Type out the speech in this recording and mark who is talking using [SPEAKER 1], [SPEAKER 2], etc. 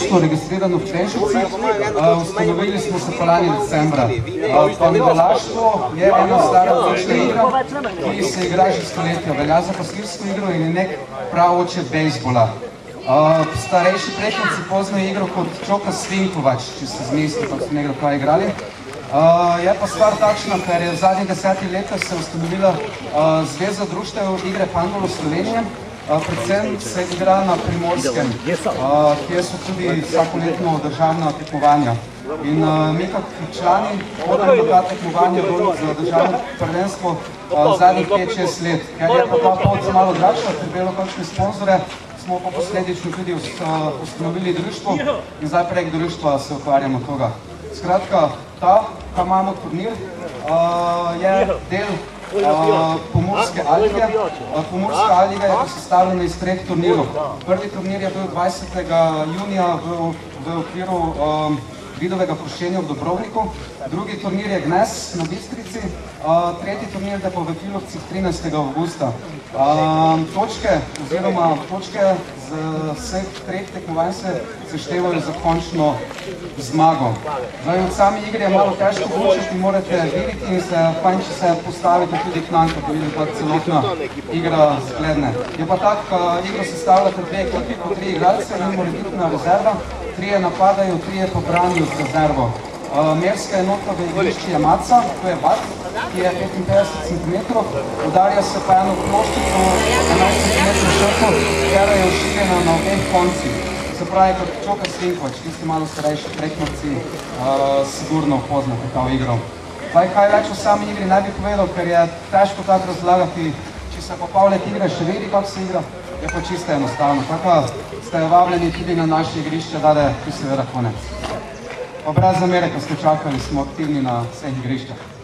[SPEAKER 1] smo registrirano v Češčici, uh, ustanovili smo se pa lani decembra. Uh, Pandelaštvo je ena stara odlična igra, ki se igra že stoletja, velja za pastirsko igro in je nek prav oče bejzbola. Uh, starejši prehnci poznajo igro kot Čoka Svinkovač, če ste zmislili, pa so nekdo kaj igrali. Uh, je pa stvar takšna, ker je v zadnjih desetih letih se ustanovila uh, Zveza društev igre Pandolo Slovenije, predvsem se igra na Primorskem, uh, kjer so tudi vsakoletno državna tekmovanja. In uh, mi kot člani hodimo na ta tekmovanja bolj za državno prvenstvo uh, zadnjih 5-6 let, ker je pa ta pot malo dražša, prebelo kakšne sponzore, smo pa posledično tudi ustanovili društvo in zdaj prek društva se ukvarjamo toga. Skratka, ta, kaj imamo turnir, je del Pomorske Alge. Pomorska Alga je sestavljena iz treh turnirov. Prvi turnir je bil 20. junija v okviru vidovega prošenja v Dobrovniku, drugi turnir je Gnes na Bistrici, tretji turnir je pa v Filovcih 13. augusta. Točke oziroma točke z vseh treh tekmovanj se seštevajo za končno zmago. Zdaj, od same igre je malo težko vločiti, morate videti in se fajn, če se postavite tudi k nam, kako vidite, kako celotna igra zgledne. Je pa tak, igro sestavljate dve ekipi po tri igralce in morebitna rezerva, trije napadajo, trije pa branijo z rezervo. Merska enota v igrišči je Maca, to je bat, ki je 55 cm, udarja se pa eno ploščico 11 cm šrko, kjer je oširjena na obeh koncih. Se pravi, kot Čoka Svinkovač, tisti malo starejši prekmorci, sigurno poznate ta igro. Zdaj, kaj več o sami igri ne bi povedal, ker je težko tako razlagati, če se pa Pavlet igre še vidi, kako se igra, je pa čisto enostavno. Tako ste vabljeni tudi na naše igrišče, da je tu seveda konec. Pa brez zamere, ko ste čakali, smo aktivni na vseh igriščah.